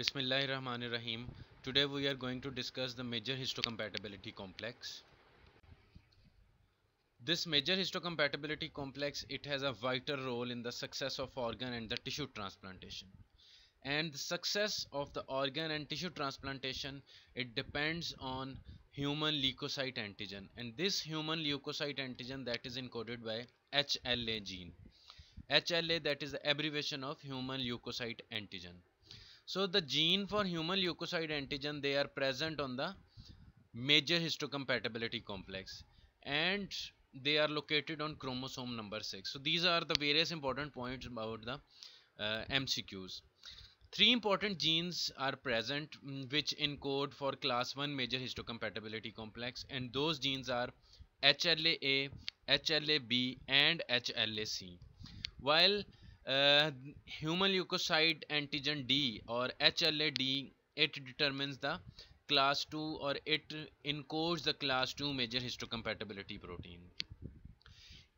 Bismillahirrahmanirrahim. Today we are going to discuss the major histocompatibility complex. This major histocompatibility complex it has a vital role in the success of organ and the tissue transplantation. And the success of the organ and tissue transplantation it depends on human leukocyte antigen and this human leukocyte antigen that is encoded by HLA gene. HLA that is the abbreviation of human leukocyte antigen so the gene for human leukocyte antigen they are present on the major histocompatibility complex. And they are located on chromosome number 6 so these are the various important points about the uh, MCQs three important genes are present mm, which encode for class 1 major histocompatibility complex. And those genes are HLA-A, HLA-B and HLA-C while uh, human leukocyte antigen D or HLA-D it determines the class 2 or it encodes the class 2 major histocompatibility protein.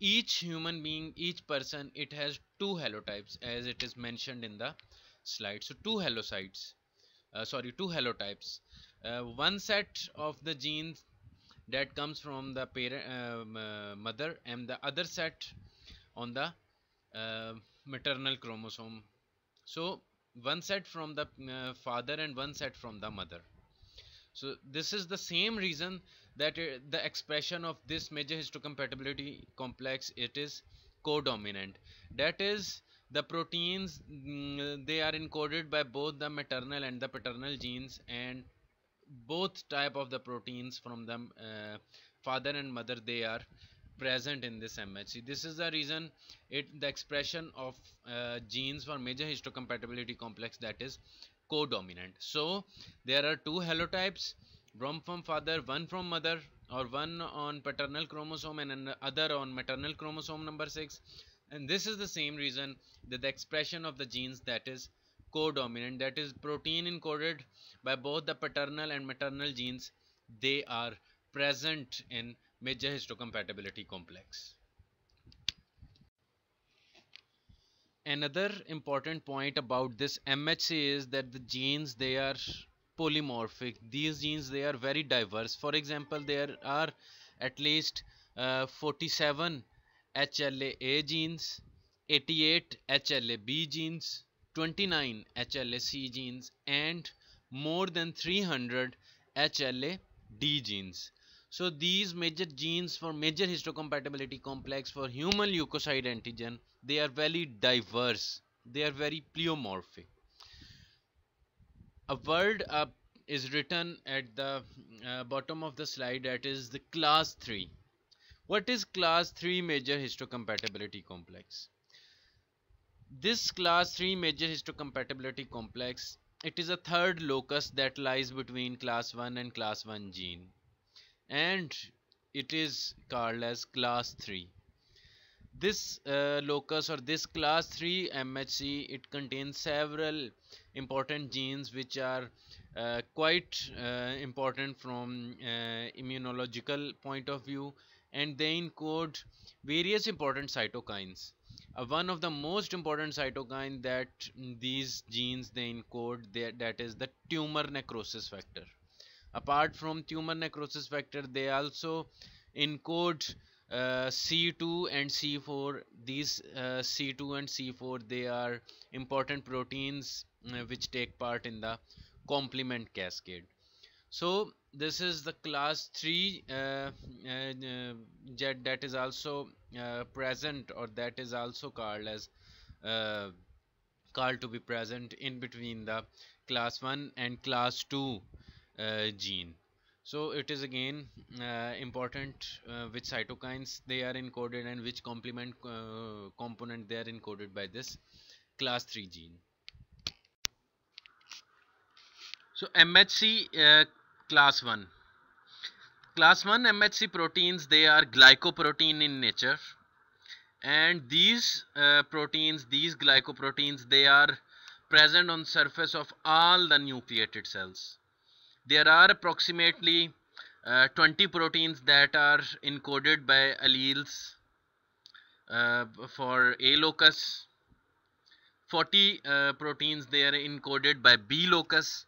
Each human being each person it has two halotypes as it is mentioned in the slide so two halocytes uh, sorry two halotypes. Uh, one set of the genes that comes from the parent um, mother and the other set on the maternal chromosome. So one set from the uh, father and one set from the mother. So this is the same reason that uh, the expression of this major histocompatibility complex it is codominant. That is the proteins mm, they are encoded by both the maternal and the paternal genes and both type of the proteins from the uh, father and mother they are present in this MHC. This is the reason it the expression of uh, genes for major histocompatibility complex that is codominant. So there are two halotypes, one from father, one from mother or one on paternal chromosome and another on maternal chromosome number 6 and this is the same reason that the expression of the genes that is codominant that is protein encoded by both the paternal and maternal genes they are present in major histocompatibility complex. Another important point about this MHC is that the genes they are polymorphic. These genes they are very diverse. For example, there are at least uh, 47 HLA-A genes, 88 HLA-B genes, 29 HLA-C genes and more than 300 HLA-D genes. So these major genes for major histocompatibility complex for human leukocyte antigen, they are very diverse. They are very pleomorphic. A word uh, is written at the uh, bottom of the slide that is the class 3. What is class 3 major histocompatibility complex? This class 3 major histocompatibility complex, it is a third locus that lies between class 1 and class 1 gene and it is called as class 3 this uh, locus or this class 3 MHC it contains several important genes which are uh, quite uh, important from uh, immunological point of view and they encode various important cytokines. Uh, one of the most important cytokine that these genes they encode that is the tumor necrosis factor apart from tumor necrosis factor they also encode uh, C2 and C4 these uh, C2 and C4 they are important proteins uh, which take part in the complement cascade. So this is the class 3 uh, uh, uh, jet that is also present or that is also called as called to be present in between the class 1 and class 2 uh, gene. So it is again uh, important uh, which cytokines they are encoded and which complement component they are encoded by this class 3 gene. So MHC uh, class 1 class 1 MHC proteins they are glycoprotein in nature. And these uh, proteins these glycoproteins they are present on surface of all the nucleated cells there are approximately uh, 20 proteins that are encoded by alleles uh, for A locus 40 uh, proteins they are encoded by B locus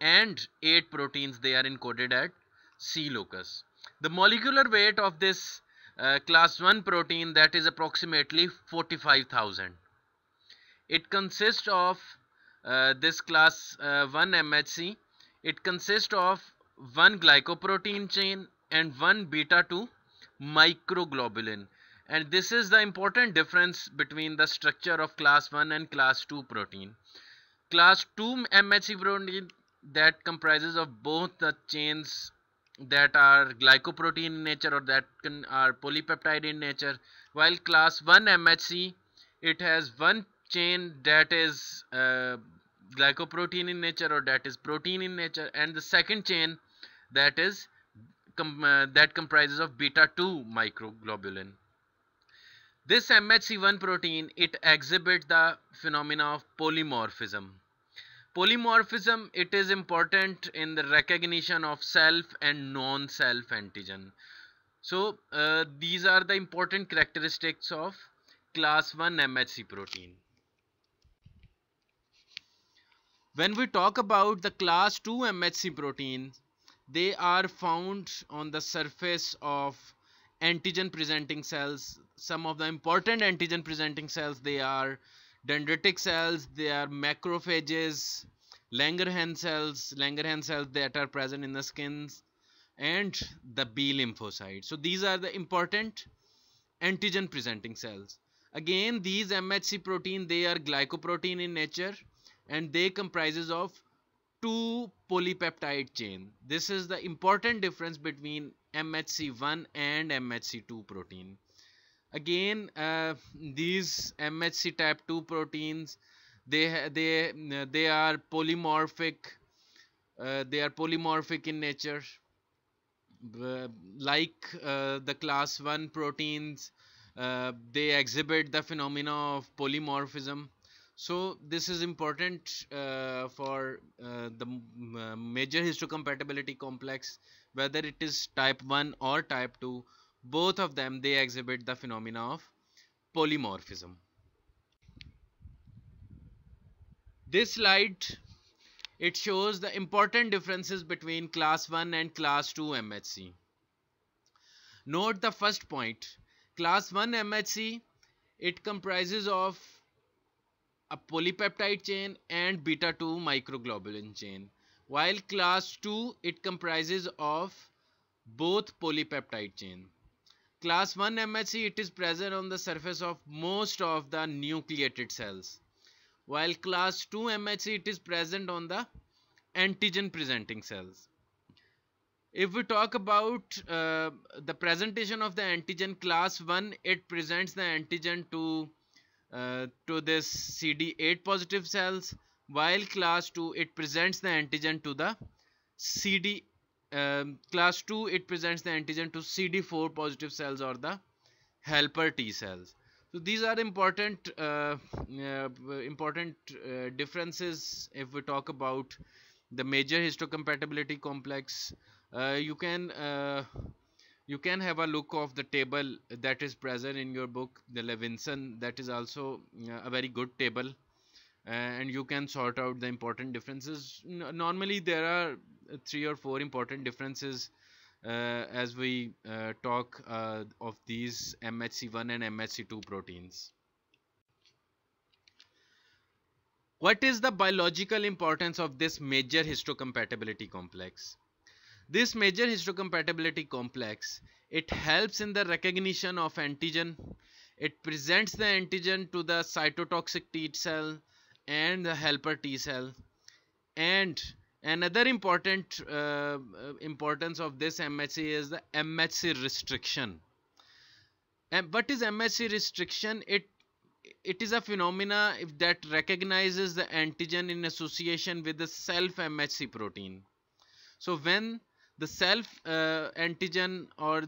and 8 proteins they are encoded at C locus. The molecular weight of this uh, class 1 protein that is approximately 45,000. It consists of uh, this class uh, 1 MHC. It consists of one glycoprotein chain and one beta 2 microglobulin and this is the important difference between the structure of class 1 and class 2 protein. Class 2 MHC protein that comprises of both the chains that are glycoprotein in nature or that can are polypeptide in nature while class 1 MHC it has one chain that is uh, glycoprotein in nature or that is protein in nature and the second chain that is com uh, that comprises of beta 2 microglobulin. This MHC1 protein it exhibits the phenomena of polymorphism. Polymorphism it is important in the recognition of self and non-self antigen. So uh, these are the important characteristics of class 1 MHC protein when we talk about the class 2 MHC protein they are found on the surface of antigen presenting cells. Some of the important antigen presenting cells they are dendritic cells they are macrophages Langerhans cells Langerhans cells that are present in the skins and the B lymphocytes. So these are the important antigen presenting cells. Again these MHC protein they are glycoprotein in nature and they comprises of two polypeptide chain. This is the important difference between MHC1 and MHC2 protein. Again uh, these MHC type 2 proteins they they they are polymorphic uh, they are polymorphic in nature. Uh, like the class 1 proteins uh, they exhibit the phenomena of polymorphism so this is important uh, for the major histocompatibility complex whether it is type 1 or type 2 both of them they exhibit the phenomena of polymorphism. This slide it shows the important differences between class 1 and class 2 MHC note the first point. Class 1 MHC it comprises of a polypeptide chain and beta 2 microglobulin chain. While class 2 it comprises of both polypeptide chain. Class 1 MHC it is present on the surface of most of the nucleated cells. While class 2 MHC it is present on the antigen presenting cells. If we talk about uh, the presentation of the antigen class 1 it presents the antigen to to this CD8 positive cells while class 2 it presents the antigen to the CD um, class 2 it presents the antigen to CD4 positive cells or the helper T cells. So these are important uh, uh, important uh, differences if we talk about the major histocompatibility complex. Uh, you can uh, you can have a look of the table that is present in your book the Levinson that is also uh, a very good table and you can sort out the important differences normally there are three or four important differences uh, as we uh, talk uh, of these MHC1 and MHC2 proteins. What is the biological importance of this major histocompatibility complex? This major histocompatibility complex, it helps in the recognition of antigen. It presents the antigen to the cytotoxic T cell and the helper T cell. And another important uh, importance of this MHC is the MHC restriction. And what is MHC restriction? It it is a phenomena that recognizes the antigen in association with the self MHC protein. So when the self uh, antigen or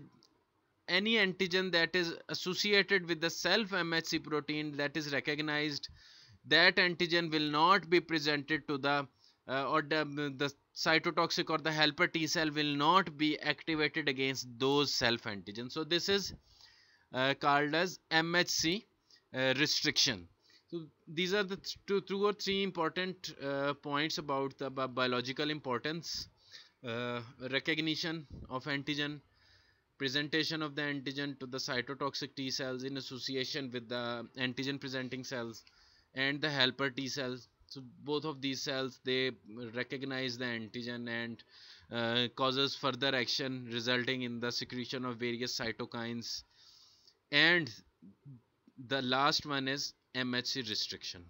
any antigen that is associated with the self MHC protein that is recognized that antigen will not be presented to the uh, or the, the cytotoxic or the helper T cell will not be activated against those self antigens. So this is uh, called as MHC uh, restriction. so these are the two, two or three important uh, points about the bi biological importance uh, recognition of antigen presentation of the antigen to the cytotoxic T cells in association with the antigen presenting cells and the helper T cells. So both of these cells they recognize the antigen and uh, causes further action resulting in the secretion of various cytokines. And the last one is MHC restriction